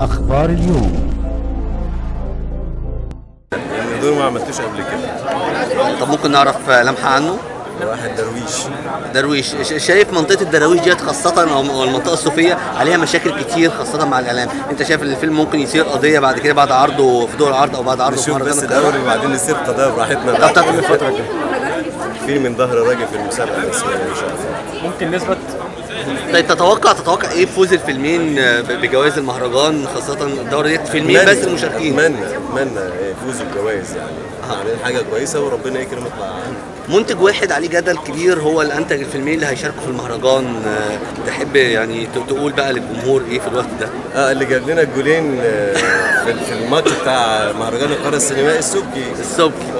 أخبار اليوم. دول ما عملتوش قبل كده. طب ممكن نعرف لمحة عنه؟ واحد درويش. درويش. ش- شايف منطقة الدراويش ديت خاصة أو أو المنطقة الصوفية عليها مشاكل كتير خاصة مع الإعلام. أنت شايف إن الفيلم ممكن يصير قضية بعد كده بعد عرضه في دور العرض أو بعد عرضه في مهرجان بس الدوري وبعدين نسير قضايا براحتنا. طب فتره كده في من ظهر راجل في المسابقة إن شاء الله. ممكن نثبت؟ طيب تتوقع تتوقع إيه فوز الفيلمين ب- بجوائز المهرجان خاصة الدورة ديت فيلمين بس المشاركين. اتمنى أتمنى يفوزوا بجوائز يعني. عاملين حاجة كويسة وربنا يكرم يطلع منتج واحد عليه جدل كبير هو اللي أنتج الفيلمين اللي هيشاركوا في المهرجان آه، تحب يعني تقول بقى للجمهور إيه في الوقت ده؟ آه اللي جاب لنا الجولين آه، في في الماتش بتاع مهرجان القاهرة السينمائي السبكي. السبكي.